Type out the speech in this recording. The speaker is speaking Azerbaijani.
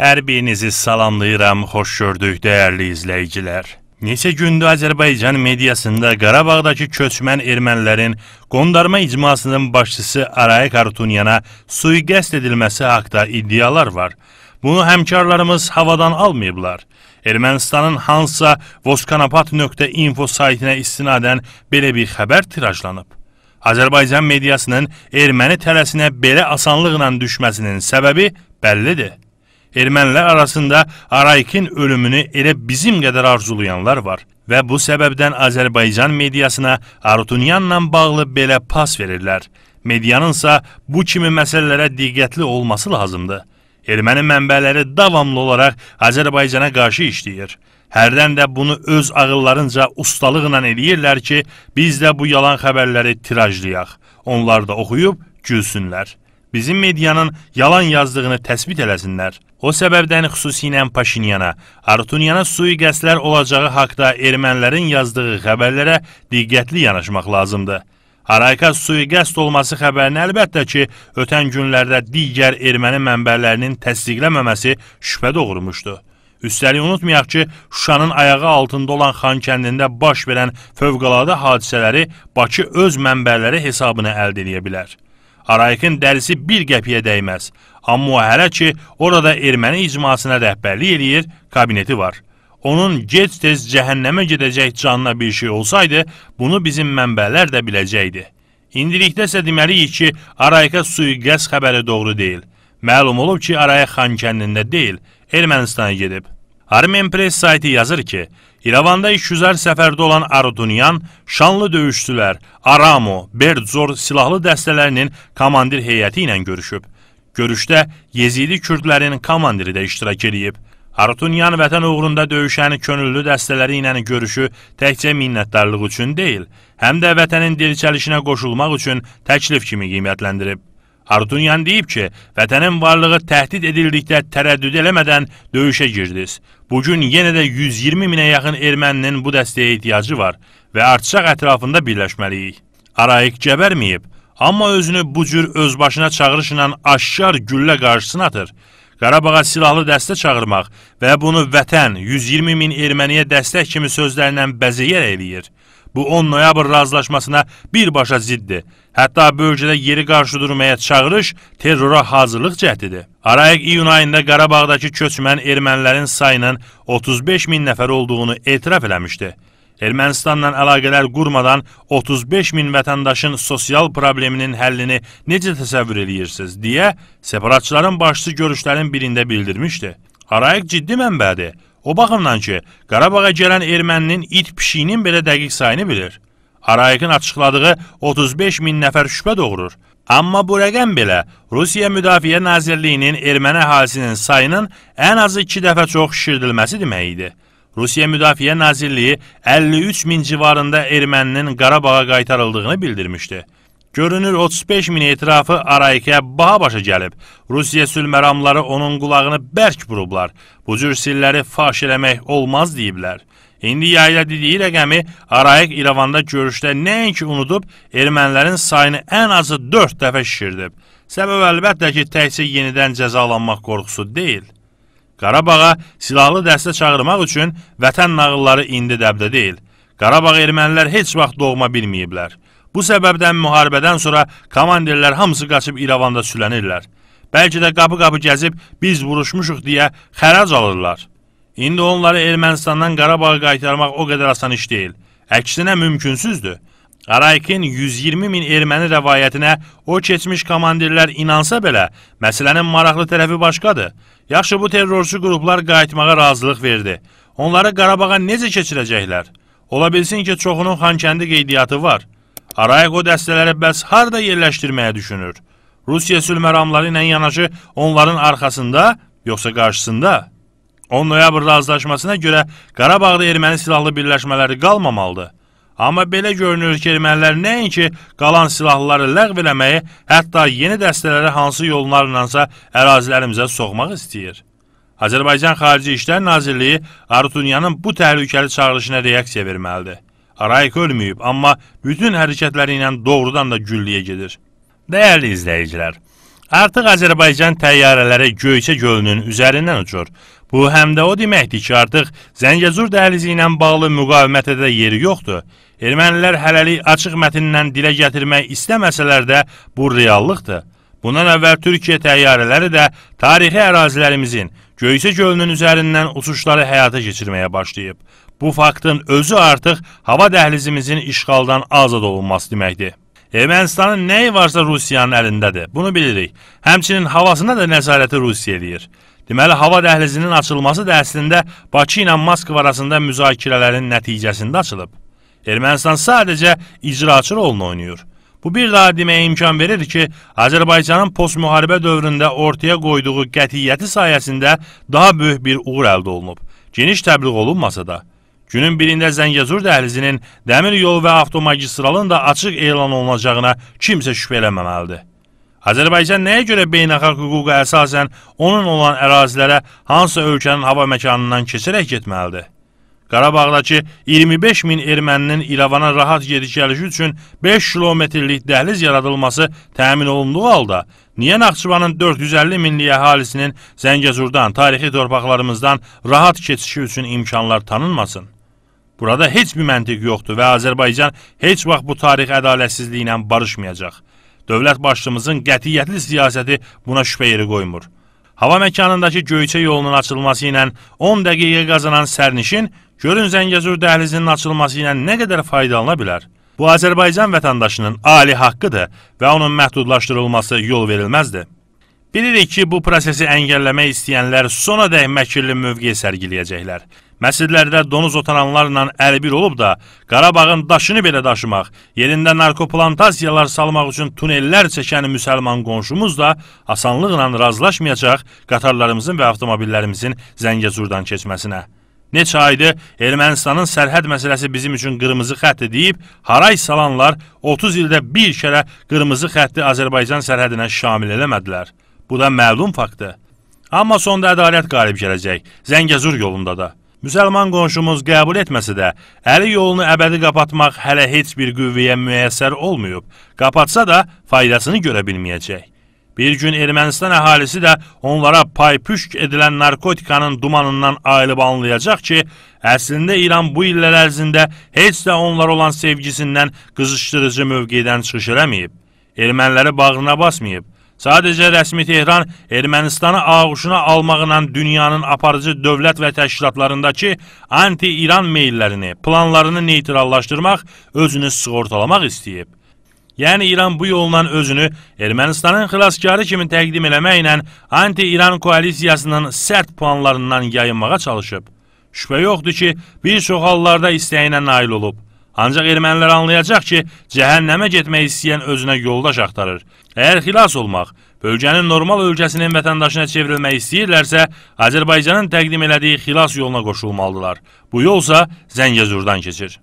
Hər birinizi salamlayıram, xoş gördük dəyərli izləyicilər. Neçə gündür Azərbaycan mediasında Qarabağdakı köçmən ermənilərin qondarma icmasının başçısı Arayik Artunyana sui-qəsd edilməsi haqqında iddialar var. Bunu həmkarlarımız havadan almayıblar. Ermənistanın hansısa voskanapat.info saytına istinadən belə bir xəbər tirajlanıb. Azərbaycan mediasının erməni tələsinə belə asanlıqla düşməsinin səbəbi bəllidir. Ermənilər arasında Araykin ölümünü elə bizim qədər arzulayanlar var və bu səbəbdən Azərbaycan mediasına Arutunyanla bağlı belə pas verirlər. Medianınsa bu kimi məsələlərə diqqətli olması lazımdır. Erməni mənbələri davamlı olaraq Azərbaycana qarşı işləyir. Hərdən də bunu öz ağıllarınca ustalıqla eləyirlər ki, biz də bu yalan xəbərləri tirajlayaq. Onlar da oxuyub gülsünlər bizim medianın yalan yazdığını təsbit eləsinlər. O səbəbdən xüsusilə Paşinyana, Artunyana sui-qəsdlər olacağı haqda ermənilərin yazdığı xəbərlərə diqqətli yanaşmaq lazımdır. Arayka sui-qəsd olması xəbərini əlbəttə ki, ötən günlərdə digər erməni mənbələrinin təsdiqləməməsi şübhə doğurmuşdu. Üstəlik unutmayaq ki, Şuşanın ayağı altında olan Xan kəndində baş verən fövqəladə hadisələri Bakı öz mənbələri hesabına əldə edə bilər. Arayikin dərisi bir qəpiyə dəyməz. Amma hələ ki, orada erməni icmasına rəhbərlik eləyir, kabineti var. Onun gec-tez cəhənnəmə gedəcək canına bir şey olsaydı, bunu bizim mənbələr də biləcəkdi. İndilikdə isə deməliyik ki, Arayika sui-qəz xəbəri doğru deyil. Məlum olub ki, Arayik xan kəndində deyil, Ermənistana gedib. Armen Press sayti yazır ki, İrəvanda işgüzar səfərdə olan Arutunyan şanlı döyüşçülər Aramo, Berdzor silahlı dəstələrinin komandir heyəti ilə görüşüb. Görüşdə Yezidi kürdlərin komandiri də iştirak edib. Arutunyan vətən uğrunda döyüşən könüllü dəstələri ilə görüşü təkcə minnətdarlıq üçün deyil, həm də vətənin dirçəlişinə qoşulmaq üçün təklif kimi qiymətləndirib. Artunyan deyib ki, vətənin varlığı təhdid edildikdə tərəddüd eləmədən döyüşə girdiniz. Bugün yenə də 120 minə yaxın erməninin bu dəstəyə ehtiyacı var və artacaq ətrafında birləşməliyik. Arayik gəbərməyib, amma özünü bu cür özbaşına çağırışla aşkar güllə qarşısına atır. Qarabağa silahlı dəstə çağırmaq və bunu vətən 120 min erməniyə dəstək kimi sözlərlə bəzəyər eləyir. Bu 10 noyabr razılaşmasına birbaşa ziddir. Hətta bölgədə yeri qarşı durmaya çağırış terrora hazırlıq cəhdidir. Arayıq iyun ayında Qarabağdakı köçmən ermənilərin sayının 35 min nəfər olduğunu etiraf eləmişdi. Ermənistanla əlaqələr qurmadan 35 min vətəndaşın sosial probleminin həllini necə təsəvvür edirsiniz, deyə separatçıların başçı görüşlərin birində bildirmişdi. Arayıq ciddi mənbədir. O baxımdan ki, Qarabağa gələn erməninin it pişiyinin belə dəqiq sayını bilir. Arayikin açıqladığı 35 min nəfər şübhə doğurur. Amma bu rəqəm belə Rusiya Müdafiə Nazirliyinin erməni əhalisinin sayının ən azı 2 dəfə çox şişirdilməsi demək idi. Rusiya Müdafiə Nazirliyi 53 min civarında erməninin Qarabağa qaytarıldığını bildirmişdi. Görünür 35 min etirafı Araykə baha başa gəlib. Rusiya sülməramları onun qulağını bərk vurublar. Bu cür silləri faş eləmək olmaz deyiblər. İndi yayla dediyi rəqəmi Arayik İrəvanda görüşdə nəinki unudub, ermənilərin sayını ən azı 4 dəfə şişirdib. Səbəb əlbəttə ki, təkcə yenidən cəzalanmaq qorxusu deyil. Qarabağa silahlı dəstə çağırmaq üçün vətən nağılları indi dəbdə deyil. Qarabağ ermənilər heç vaxt doğma bilməyiblər. Bu səbəbdən müharibədən sonra komandirlər hamısı qaçıb İrəvanda sülənirlər. Bəlkə də qapı-qapı gəzib biz vuruşmuşuq deyə xərac alırlar. İndi onları Ermənistandan Qarabağa qaytarmaq o qədər asan iş deyil. Əksinə mümkünsüzdür. Qaraykin 120 min erməni rəvayətinə o keçmiş komandirlər inansa belə, məsələnin maraqlı tərəfi başqadır. Yaxşı, bu terrorçu qruplar qayıtmağa razılıq verdi. Onları Qarabağa necə keçirəcəklər? Ola bilsin ki, çoxunun Xankəndi qeydiyyatı var. Arayıq o dəstələri bəs harda yerləşdirməyə düşünür? Rusiya sülməramları ilə yanaşı onların arxasında, yoxsa qarşısında? 10 noyabr razılaşmasına görə Qarabağda erməni silahlı birləşmələri qalmamalıdır. Amma belə görünür ki, ermənilər nəinki qalan silahlıları ləğv eləməyi, hətta yeni dəstələri hansı yollarlansa ərazilərimizə soxmaq istəyir. Azərbaycan Xarici İşlər Nazirliyi Arutunyanın bu təhlükəli çağırışına reaksiya verməlidir. Arayik ölməyib, amma bütün hərəkətləri ilə doğrudan da güllüyə gedir. Dəyərli izləyicilər, Artıq Azərbaycan təyyarələri Göyçə gölünün üzərindən uçur. Bu həm də o deməkdir ki, artıq Zəngəzur dəhlizi ilə bağlı müqavimətə də yeri yoxdur. Ermənilər hələlik açıq mətndən dilə gətirmək istəməsələr də bu reallıqdır. Bundan əvvəl Türkiyə təyyarələri də tarixi ərazilərimizin Göyçə gölünün üzərindən uçuşları həyata keçirməyə başlayıb. Bu faktın özü artıq hava dəhlizimizin işğaldan azad olunması deməkdir. Ermənistanın nəyi varsa Rusiyanın əlindədir. Bunu bilirik. Həmçinin havasına da nəzarəti Rusiya eləyir. Deməli, hava dəhlizinin açılması da əslində Bakı ilə Moskva arasında müzakirələrin nəticəsində açılıb. Ermənistan sadəcə icraçı rolunu oynayır. Bu bir daha deməyə imkan verir ki, Azərbaycanın postmüharibə dövründə ortaya qoyduğu qətiyyəti sayəsində daha böyük bir uğur əldə olunub. Geniş təbliğ olunmasa da. Günün birində Zəngəzur dəhlizinin dəmir yolu və avtomagistralın da açıq elan olunacağına kimsə şübhə eləməməlidir. Azərbaycan nəyə görə beynəlxalq hüquqa əsasən onun olan ərazilərə hansı ölkənin hava məkanından keçərək getməlidir? Qarabağdakı 25 min erməninin İrəvana rahat gediş-gəlişi üçün 5 kilometrlik dəhliz yaradılması təmin olunduğu halda, niyə Naxçıvanın 450 minlik əhalisinin Zəngəzurdan, tarixi torpaqlarımızdan rahat keçişi üçün imkanlar tanınmasın? Burada heç bir məntiq yoxdur və Azərbaycan heç vaxt bu tarix ədalətsizliyi ilə barışmayacaq. Dövlət başçımızın qətiyyətli siyasəti buna şübhə yeri qoymur. Hava məkanındakı Göyçə yolunun açılması ilə 10 dəqiqə qazanan sərnişin görün Zəngəzur dəhlizinin açılması ilə nə qədər faydalana bilər. Bu Azərbaycan vətəndaşının ali haqqıdır və onun məhdudlaşdırılması yol verilməzdir. Bilirik ki, bu prosesi əngəlləmək istəyənlər sona dək məkirli mövqe sərgiləyəcəklər. Məscidlərdə donuz otaranlarla əlbir olub da, Qarabağın daşını belə daşımaq, yerində narkoplantasiyalar salmaq üçün tunellər çəkən müsəlman qonşumuz da asanlıqla razılaşmayacaq qatarlarımızın və avtomobillərimizin Zəngəzurdan keçməsinə. Neçə aydır Ermənistanın sərhəd məsələsi bizim üçün qırmızı xəttdir deyib, haray salanlar 30 ildə bir kərə qırmızı xətti Azərbaycan sərhədinə şamil eləmədilər. Bu da məlum faktdır. Amma sonda ədalət qalib gələcək, Zəngəzur yolunda da. Müsəlman qonşumuz qəbul etməsə də, əli yolunu əbədi qapatmaq hələ heç bir qüvvəyə müəssər olmayıb. Qapatsa da faydasını görə bilməyəcək. Bir gün Ermənistan əhalisi də onlara pay-püşk edilən narkotikanın dumanından ayılıb anlayacaq ki, əslində İran bu illər ərzində heç də onlar olan sevgisindən qızışdırıcı mövqedən çıxış eləməyib. Erməniləri bağrına basmayıb. Sadəcə rəsmi Tehran Ermənistanı ağuşuna almaqla dünyanın aparıcı dövlət və təşkilatlarındakı anti-İran meyllərini, planlarını neytrallaşdırmaq, özünü sığortalamaq istəyib. Yəni İran bu yolla özünü Ermənistanın xilaskarı kimi təqdim eləməklə anti-İran koalisiyasının sərt planlarından yayınmağa çalışıb. Şübhə yoxdur ki, bir çox hallarda istəyinə nail olub. Ancaq ermənilər anlayacaq ki, cəhənnəmə getmək istəyən özünə yoldaş axtarır. Əgər xilas olmaq, bölgənin normal ölkəsinin vətəndaşına çevrilmək istəyirlərsə, Azərbaycanın təqdim elədiyi xilas yoluna qoşulmalıdırlar. Bu yolsa Zəngəzurdan keçir.